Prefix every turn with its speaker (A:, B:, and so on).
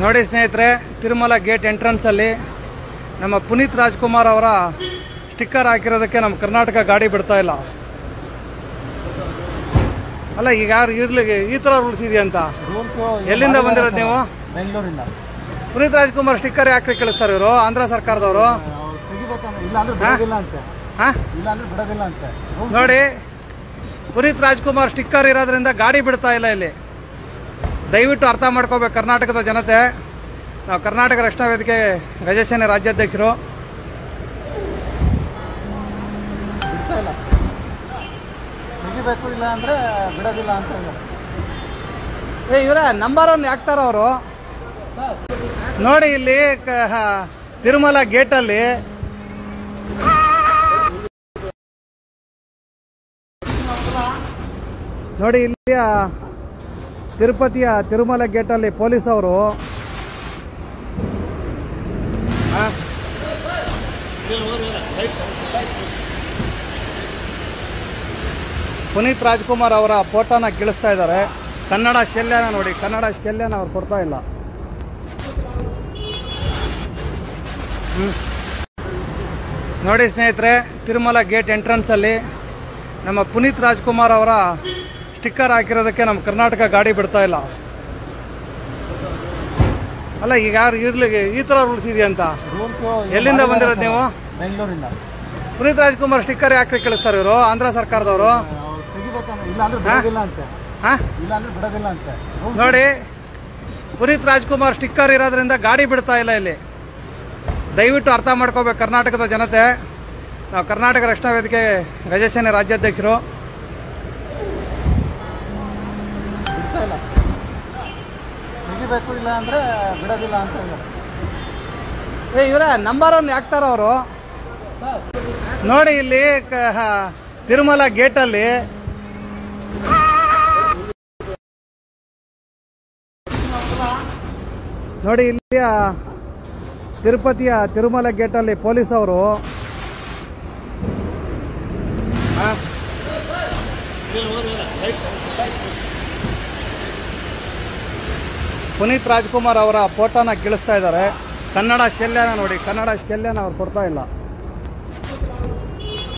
A: ನೋಡಿ ಸ್ನೇಹಿತರೆ ತಿರುಮಲ ಗೇಟ್ ಎಂಟ್ರೆನ್ಸಲ್ಲಿ ನಮ್ಮ ಪುನೀತ್ ರಾಜ್ಕುಮಾರ್ ಅವರ ಸ್ಟಿಕ್ಕರ್ ಹಾಕಿರೋದಕ್ಕೆ ನಮ್ಮ ಕರ್ನಾಟಕ ಗಾಡಿ ಬಿಡ್ತಾ ಇಲ್ಲ. ಅಲ್ಲ ಈಗ ಯಾರು ಇರ್ಲಿ ಈ ಥರ ರೂಲ್ಸ್ ಇದೆಯಂತ
B: ಅಂತ?
A: ಎಲ್ಲಿಂದ ಬಂದಿರೋದು ನೀವು?
B: ಬೆಂಗಳೂರಿಂದ.
A: ಪುನೀತ್ ರಾಜ್ಕುಮಾರ್ ಸ್ಟಿಕ್ಕರ್ ಯಾಕೆ ಕಳಿಸ್ತಾರೆ ಇವರು? ಆಂಧ್ರ ಸರ್ಕಾರದವರು? ನೋಡಿ ಪುನೀತ್ ರಾಜ್ಕುಮಾರ್ ಸ್ಟಿಕ್ಕರ್ ಇರೋದ್ರಿಂದ ಗಾಡಿ ಬಿಡ್ತಾ ಇಲ್ಲ ಇಲ್ಲಿ. ದಯವಿಟ್ಟು ಅರ್ಥ ಮಾಡ್ಕೋಬೇಕು ಕರ್ನಾಟಕದ ಜನತೆ. ನಾವು ಕರ್ನಾಟಕ ರಕ್ಷಣಾ ವೇದಿಕೆ ಗಜಸೇನೆ ರಾಜ್ಯಾಧ್ಯಕ್ಷರು.
B: ಇವರ ಇಲ್ಲ ಅಂದರೆ ಬಿಡೋದಿಲ್ಲ ಅಂತ
A: ಏ ಇವರೇ ನಂಬರ್ ಒನ್ ಆಕ್ಟರ್ ಅವರು. ನೋಡಿ ಇಲ್ಲಿ ತಿರುಮಲ ಗೇಟಲ್ಲಿ ನೋಡಿ ಇಲ್ಲಿ ತಿರುಪತಿಯ ತಿರುಮಲ ಗೇಟಲ್ಲಿ ಪೊಲೀಸ್ ಅವರು ಪುನೀತ್ ರಾಜ್ಕುಮಾರ್ ಅವರ ಫೋಟೋನ ಗಿಳಿಸ್ತಾ ಇದ್ದಾರೆ. ಕನ್ನಡ ಶಲ್ಯನ ನೋಡಿ, ಕನ್ನಡ ಶಲ್ಯನ ಅವ್ರು ಕೊಡ್ತಾ ಇಲ್ಲ. ನೋಡಿ ಸ್ನೇಹಿತರೆ, ತಿರುಮಲ ಗೇಟ್ ಎಂಟ್ರೆನ್ಸಲ್ಲಿ ನಮ್ಮ ಪುನೀತ್ ರಾಜ್ಕುಮಾರ್ ಅವರ ಸ್ಟಿಕ್ಕರ್ ಹಾಕಿರೋದಕ್ಕೆ ನಮ್ಮ ಕರ್ನಾಟಕ ಗಾಡಿ ಬಿಡ್ತಾ ಇಲ್ಲ. ಅಲ್ಲ ಈಗ ಯಾರು ಇರ್ಲಿ ಈ ತರ ರೂಲ್ಸ್ ಇದೆಯಂತ
B: ಅಂತ?
A: ಎಲ್ಲಿಂದ ಬಂದಿರೋದು ನೀವು?
B: ಬೆಂಗಳೂರಿಂದ.
A: ಪುನೀತ್ ರಾಜ್ಕುಮಾರ್ ಸ್ಟಿಕ್ಕರ್ ಯಾಕೆ ಕಳಿಸ್ತಾರೆ ಇವರು? ಆಂಧ್ರ ಸರ್ಕಾರದವರು? ನೋಡಿ ಪುನೀತ್ ರಾಜ್ಕುಮಾರ್ ಸ್ಟಿಕ್ಕರ್ ಇರೋದ್ರಿಂದ ಗಾಡಿ ಬಿಡ್ತಾ ಇಲ್ಲ ಇಲ್ಲಿ. ದಯವಿಟ್ಟು ಅರ್ಥ ಮಾಡ್ಕೋಬೇಕು ಕರ್ನಾಟಕದ ಜನತೆ. ನಾವು ಕರ್ನಾಟಕ ರಕ್ಷಣಾ ವೇದಿಕೆ ಗಜಸೇನೆ ರಾಜ್ಯಾಧ್ಯಕ್ಷರು
B: ಬಿಡ್ತಾ ಇಲ್ಲ. ಮುಗಿಬೇಕು ಇಲ್ಲ ಅಂದ್ರೆ ಬಿಡೋದಿಲ್ಲ ಅಂತ
A: ಏ ಇವರೇ ನಂಬರ್ ಒನ್ ಆಕ್ಟರ್ ಅವರು. ನೋಡಿ ಇಲ್ಲಿ ಕ- ಗೇಟ್ ತಿರುಮಲ ಗೇಟಲ್ಲಿ ನೋಡಿ ಇಲ್ಲಿ ಆ, ತಿರುಪತಿಯ ತಿರುಮಲ ಗೇಟಲ್ಲಿ ಪೊಲೀಸ್ ಅವರು. ಪುನೀತ್ ರಾಜ್ಕುಮಾರ್ ಅವರ ಫೋಟೋನ ಕೇಳಿಸ್ತಾ ಇದ್ದಾರೆ. ಕನ್ನಡ ಶಲ್ಯನ ನೋಡಿ ಕನ್ನಡ ಶಲ್ಯನ ಅವ್ರು ಕೊಡ್ತಾ ಇಲ್ಲ.